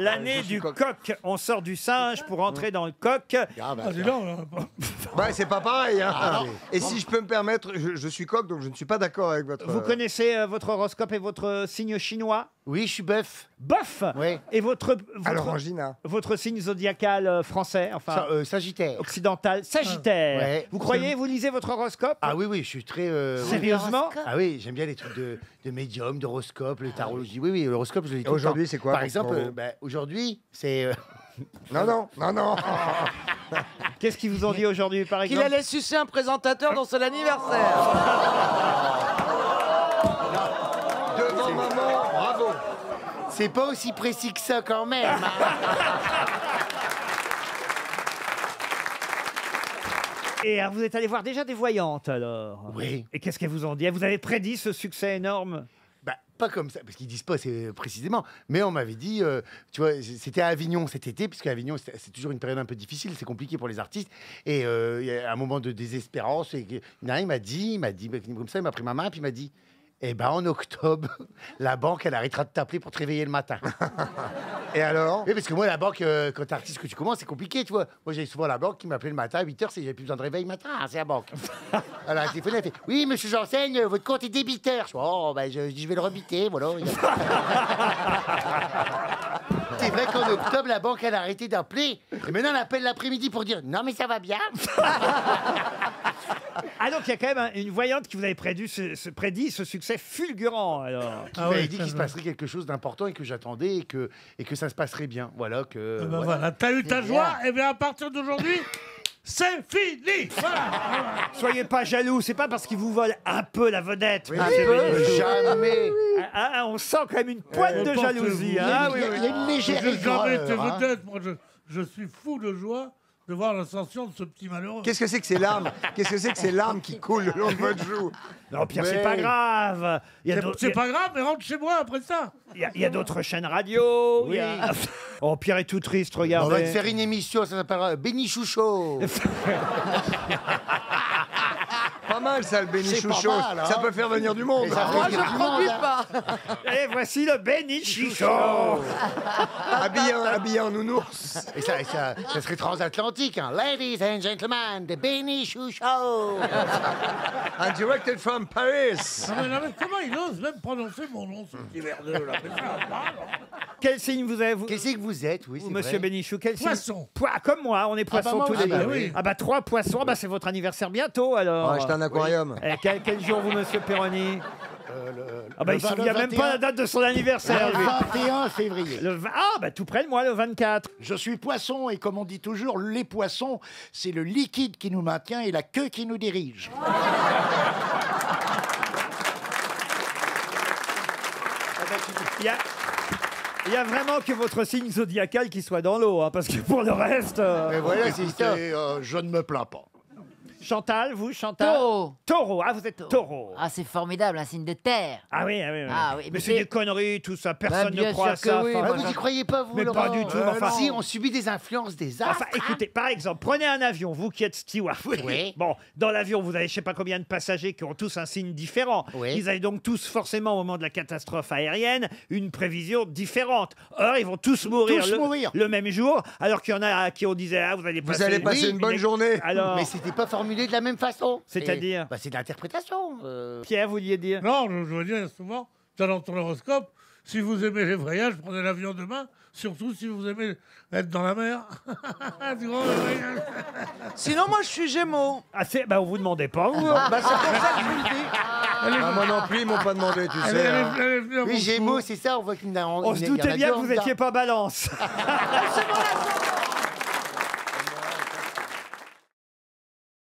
L'année du coq. On sort du singe pour entrer dans le coq. Ah, bah, Ah, dis donc, là. bah, c'est pas pareil. hein. Ah, non. Et si je peux me permettre, je, je suis coq, donc je ne suis pas d'accord avec votre. Vous connaissez euh, votre horoscope et votre signe chinois? Oui, je suis bœuf. Bof Oui. Et votre, votre, votre signe zodiacal euh, français, enfin Sa- euh, Sagittaire. occidental, Sagittaire. Ouais. Vous croyez, vous lisez votre horoscope? Ah oui, oui, je suis très. euh, oui. Sérieusement? Ah oui, j'aime bien les trucs de, de médium, d'horoscope, le tarologie. Oui, oui, l'horoscope, je le lis tout le aujourd'hui, temps. c'est quoi Par pour- exemple, pour euh, bah, aujourd'hui, c'est. euh, Non, non, non, non. Qu'est-ce qu'ils vous ont dit aujourd'hui, par Qu'il exemple? allait sucer un présentateur dans son anniversaire. c'est pas aussi précis que ça quand même. hein. Et alors, vous êtes allé voir déjà des voyantes, alors Oui. Et qu'est-ce qu'elles vous ont dit? Vous avez prédit ce succès énorme? Bah, pas comme ça, parce qu'ils disent pas c'est précisément. Mais on m'avait dit, euh, tu vois, c'était à Avignon cet été, puisque Avignon, c'est c'est toujours une période un peu difficile, c'est compliqué pour les artistes. Et euh, il y a un moment de désespérance. Et que- il m'a dit, il m'a dit, comme ça, il m'a pris ma main, puis il m'a dit, eh ben en octobre, la banque, elle arrêtera de t'appeler pour te réveiller le matin. Et alors Oui, parce que moi, la banque, euh, quand t'es artiste que tu commences, c'est compliqué, tu vois. Moi, j'ai souvent la banque qui m'appelait le matin à 8h, c'est j'avais plus besoin de réveil le matin, hein, c'est la banque. Elle a téléphoné, elle fait Oui, monsieur Janssen, euh, votre compte est débiteur. Je dis Oh, ben, je, je dis, je vais le rebiter, voilà. c'est vrai qu'en octobre, la banque, elle a arrêté d'appeler. Et maintenant, elle appelle l'après-midi pour dire Non, mais ça va bien. Ah donc il y a quand même un- une voyante qui vous avait prédit ce, ce- prédit ce succès fulgurant, alors Qui Ah m'avait dit qu'il se passerait quelque chose d'important et que j'attendais et que, et que ça se passerait bien. Voilà, que. Eh ben voilà. voilà, t'as eu ta joie, et bien à partir d'aujourd'hui, c'est fini. Voilà. Soyez pas jaloux, c'est pas parce qu'ils vous volent un peu la vedette. Oui, monsieur Bénichou. Jamais. Ah, ah, on sent quand même une pointe de portez-vous. jalousie. Il y a hein, une- oui, oui. Il y a une légère J'ai jamais aigreur, hein. vedette, moi je, je suis fou de joie de voir l'ascension de ce petit malheureux. Qu'est-ce que c'est que ces larmes? Qu'est-ce que c'est que ces larmes qui coulent le long de votre joue? Non, Pierre, c'est pas grave. Il y a C'est- d'autres- C'est pas grave, mais rentre chez moi après ça. il y a- il y a d'autres chaînes radio. il y a- Oh, Pierre est tout triste, On va te faire une émission, ça s'appellera Béni Chouchot. Pas mal ça, le bénichou pas chaud. mal, hein. Ça peut faire venir du monde. Ça Moi, je venir du produis monde, hein. pas. Et voici le Bénichichon. Habillé, en- habillé en nounours. Et ça, et ça, ça serait transatlantique. Hein. Ladies and gentlemen, the Béni Chouchot. And directed from Paris. Non, mais, non, mais comment il ose même prononcer mon nom, ce petit merdeux là? Non Quel signe vous avez, vous, Qu'est-ce que vous êtes, oui, monsieur. Bénichou Quel signe? Poisson. Poi- Comme moi, on est poissons moi tous aussi, les deux. bah oui. Ah bah trois poissons, Ah bah c'est votre anniversaire bientôt alors. Un aquarium. Eh, quel, quel jour vous, monsieur Perroni Euh, le- Ah bah le il se souvient le même 21. pas la date de son anniversaire. lui. Le 21 février. Le vingt- Ah bah tout près de moi, le 24. Je suis poisson et comme on dit toujours, les poissons, c'est le liquide qui nous maintient et la queue qui nous dirige. Il y a, il y a vraiment que votre signe zodiacal qui soit dans l'eau, hein, parce que pour le reste... euh, Mais voilà, c'est Écoutez, euh, je ne me plains pas. Chantal, vous, Chantal Taureau. Taureau, ah vous êtes taureau. Ah, c'est formidable, un signe de terre. Ah oui, ah oui, oui. Ah oui, mais mais c'est c'est- des conneries, tout ça. Personne Bah, bien ne croit à sûr que ça. oui, enfin, Ah, moi, vous j'en- y croyez pas, vous, Mais Laurent pas du tout, mais enfin- Si, on subit des influences des astres. Enfin, écoutez, par exemple, prenez un avion, vous qui êtes steward. Oui. Bon, dans l'avion, vous avez je sais pas combien de passagers qui ont tous un signe différent. Oui. Ils avaient donc tous, forcément, au moment de la catastrophe aérienne, une prévision différente. Or, ils vont tous mourir, Tous le, mourir. le même jour, alors qu'il y en a à qui on disait, ah, vous allez Vous passer, allez passer Oui, une bonne journée. Alors, Mais c'était pas formulé de la même façon. C'est-à-dire Et- bah, C'est de l'interprétation. euh. Pierre, vous vouliez dire Non, je, je veux dire souvent, dans ton horoscope, si vous aimez les voyages, prenez l'avion demain, surtout si vous aimez être dans la mer. Tu vois, le voyage. Sinon, moi, je suis Gémeaux. Ah, c'est, bah, on vous demandait pas, vous. Bah, c'est pour ça que je vous le dis. Ah, moi non plus, ils m'ont pas demandé, tu Elle sais. est- hein. elle est venue à Oui, Gémeaux, c'est ça, on voit qu'il y en a. On se a doutait bien que vous étiez pas balance.